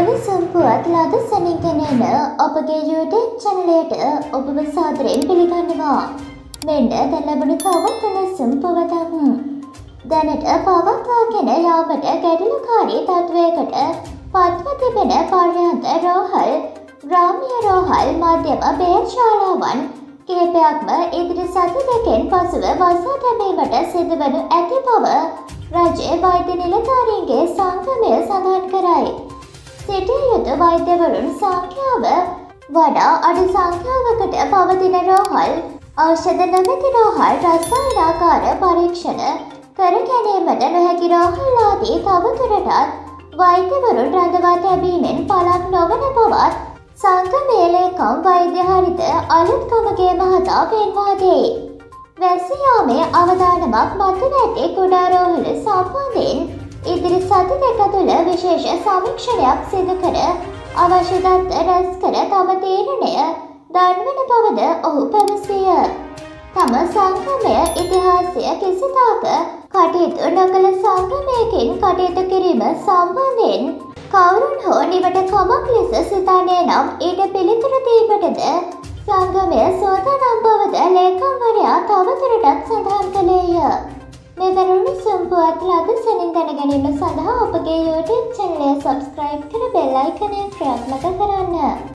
උණුසුම් පුවත් ලද සැනින්ගෙනෙන ඔබගේ YouTube චැනලයට ඔබව සාදරයෙන් පිළිගන්නවා. මෙන්න දැන් ලැබුණු තවත් උණුසුම් පුවතක්. දැනට පවත්වාගෙන යාමට ගැටලුකාරී තත්ත්වයකට පත්ව තිබෙන පර්යන්ත රෝහල් ග්‍රාමිය රෝහල් මධ්‍යම බේත් ශාලාවන් කිහිපයක්ම ඉදිරි සති දෙකෙන් පසුව වසා තැබීමට සිදුවනු ඇති බව රජය වෛද්‍ය නිලධාරීන්ගේ සංගමය සඳහන් කරයි. සිටිය යුතු වෛද්‍යවරුන් සංඛ්‍යාව වඩා අඩු සංඛ්‍යාවකට පවතින රෝහල් ඖෂධ නොමැති රෝහල් රසායනාකාර පරීක්ෂණ කර ගැනීමට නොහැකි රෝහල්ලාදී තවදුරටත් වෛද්‍යවරුන් රඳවා තැබීමෙන් පලක් නොවන බවත් සංගමේ ලේකම් වෛද්‍ය හරිත අලුත්කමගේ මහතා පෙන්වා දෙයි. වැසියාමේ අවධානමක් මත නැති කුඩාරෝහල සම්බන්ධයෙන් ඉදිරි සති දෙක තුළ විශේෂ සමීක්ෂණයක් සිදු කර අවශ්‍ය දත්ත රැස් කර තම තීරණය දන්වන බවද ඔහු පැවසිය. තම සංගමය ඉතිහාසය කිසිතාක කටයුතු නොකළ සංගමයකින් කටයුතු කිරීම සම්බන්ධයෙන් කවුරුන් හෝ නිවට කමක් ලෙස සිතානේ නම් ඊට පිළිතුරු දීමටද සංගමය සෝදානම් බවද ලේකම්වරයා තවදුරටත් සඳහන් කළේය. මෙවැරුණු සුම්පුවත් ලද සැනින් දැනගැනීම සඳහා ඔබගේ YouTube චැනලය සබස්ක්‍රයිබ් කර බෙල් අයිකනය ක්‍රියාත්මක කරන්න.